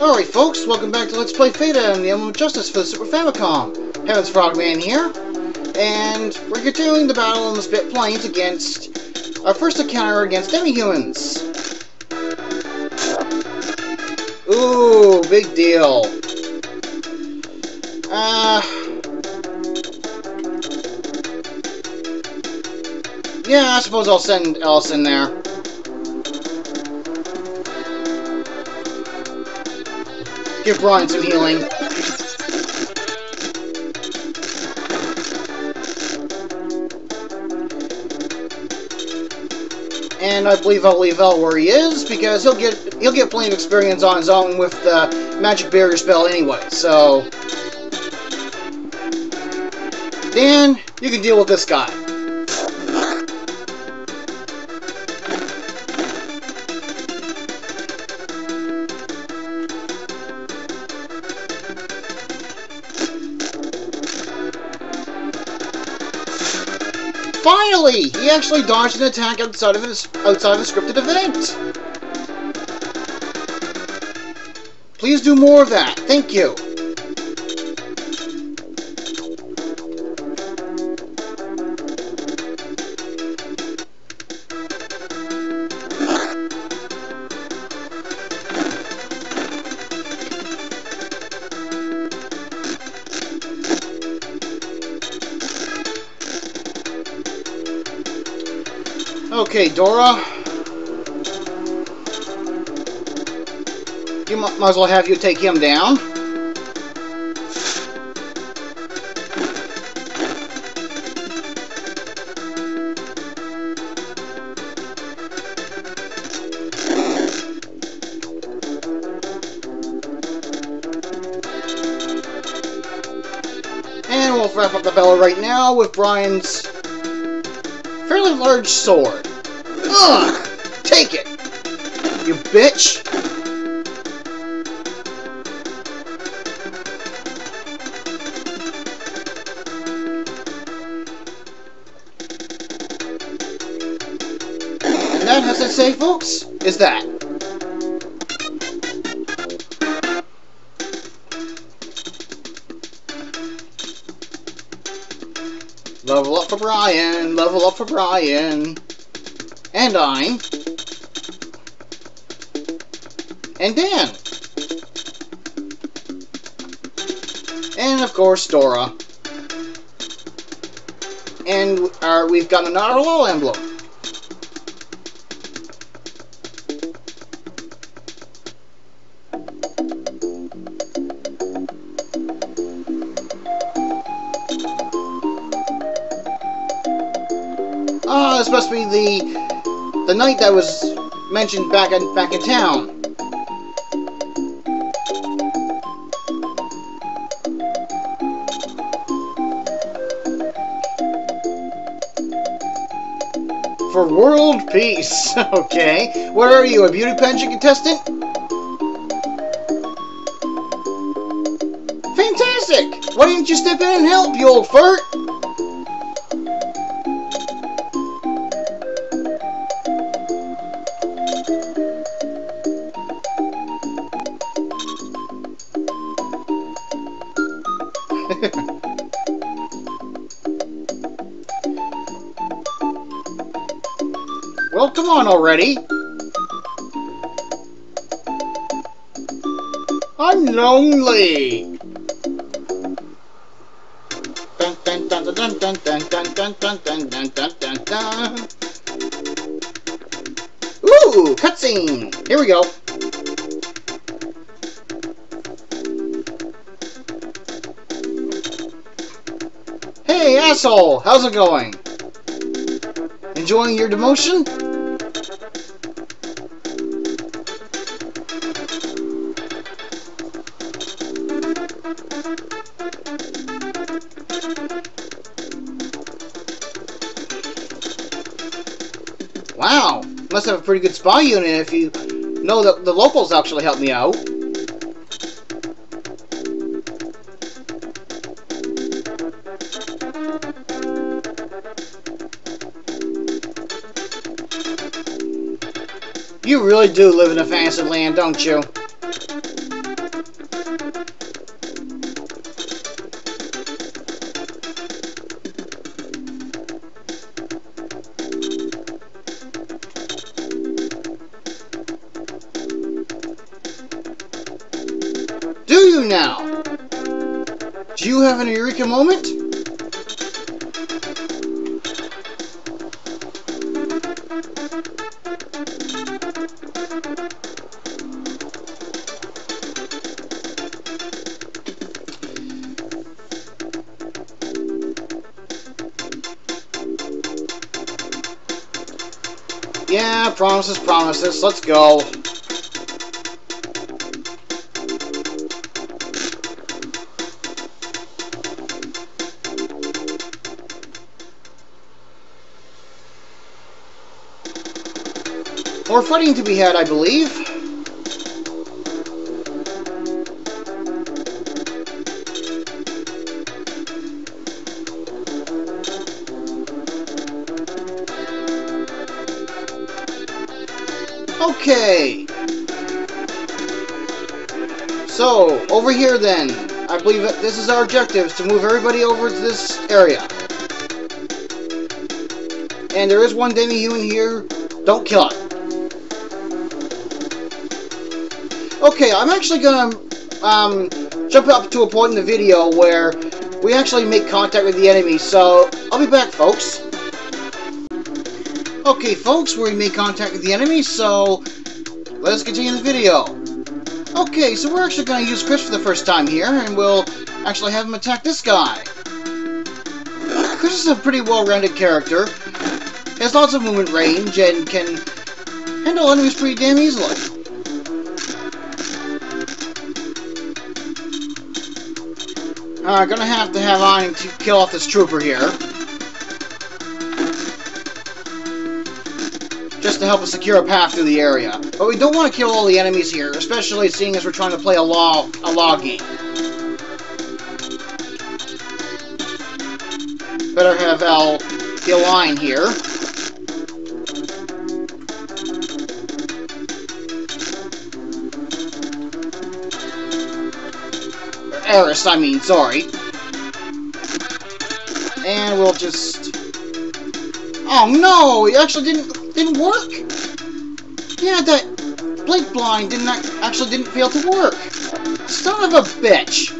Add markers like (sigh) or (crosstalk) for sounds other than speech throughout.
Alright folks, welcome back to Let's Play Feda and the Emblem of Justice for the Super Famicom. Heavens Frogman here, and we're continuing the battle on the Spit Plains against our first encounter against demi-humans. Ooh, big deal. Uh... Yeah, I suppose I'll send Ellison there. Give Brian some healing. And I believe I'll leave El where he is because he'll get he'll get plenty of experience on his own with the magic barrier spell anyway. So, Dan, you can deal with this guy. Finally! He actually dodged an attack outside of his outside of a scripted event. Please do more of that. Thank you. Okay, Dora. You might, as well have you take him down. And we'll wrap up the battle right now with Brian's fairly large sword. Ugh! Take it! You bitch! And that, as I say, folks, is that. Level up for Brian, level up for Brian. And I. And Dan. And of course, Dora. And our, we've got another little emblem. Ah, this must be the the knight that was mentioned back in back in town. For world peace. (laughs) okay. What are you, a beauty pageant contestant? Fantastic! Why didn't you step in and help, you old furt? Well, come on already. I'm lonely. Ooh, cutscene. Here we go. Asshole! How's it going? Enjoying your demotion? Wow! Must have a pretty good spy unit if you know that the locals actually helped me out. You really do live in a fantasy land, don't you? Do you now? Do you have an eureka moment? Yeah, promises, promises. Let's go. More fighting to be had, I believe. Okay. So, over here then. I believe this is our objective, is to move everybody over to this area. And there is one demi-human here. Don't kill it. Okay, I'm actually gonna um, jump up to a point in the video where we actually make contact with the enemy, so I'll be back, folks. Okay, folks, we made contact with the enemy, so let's continue the video. Okay, so we're actually going to use Chris for the first time here, and we'll actually have him attack this guy. Chris is a pretty well-rounded character, has lots of movement range, and can handle enemies pretty damn easily. Alright, gonna have to have on to kill off this trooper here. To help us secure a path through the area. But we don't want to kill all the enemies here, especially seeing as we're trying to play a law a law game. Better have Al the line here. Eris, I mean, sorry. And we'll just... Oh no! It actually didn't didn't work! Yeah, that Blink Blind didn't actually didn't fail to work! Son of a bitch!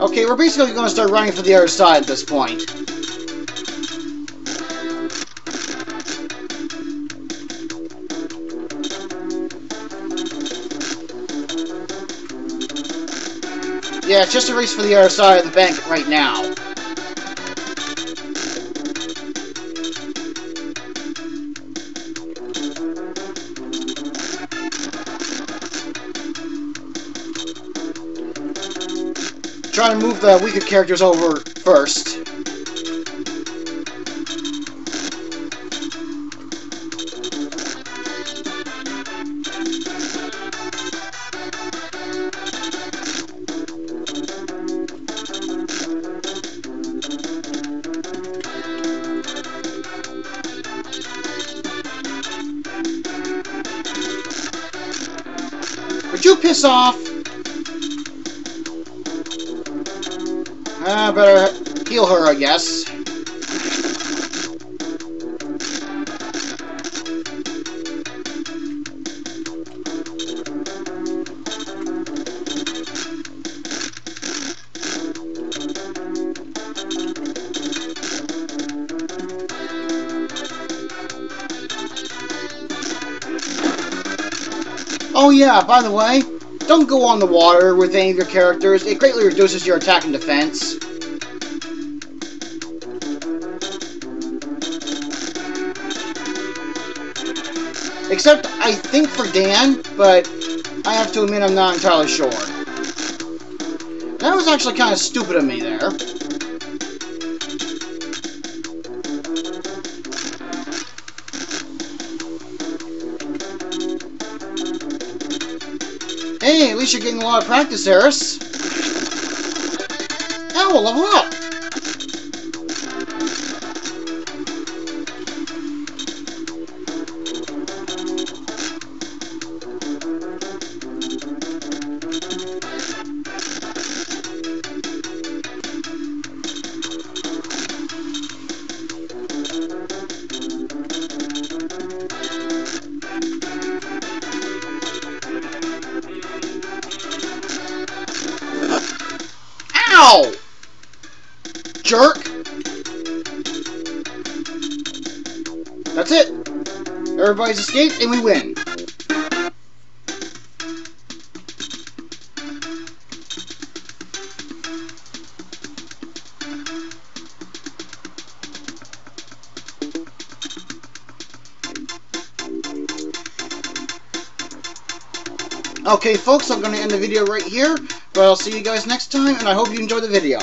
Okay, we're basically going to start running for the other side at this point. Yeah, it's just a race for the other side of the bank right now. Try to move the weaker characters over first. Off? I uh, better heal her, I guess. Oh yeah, by the way, don't go on the water with any of your characters. It greatly reduces your attack and defense. Except, I think for Dan, but I have to admit I'm not entirely sure. That was actually kind of stupid of me there. Least you're getting a lot of practice, Eris. Ow, level up! Jerk! That's it. Everybody's escaped, and we win. Okay, folks, I'm going to end the video right here, but I'll see you guys next time, and I hope you enjoyed the video.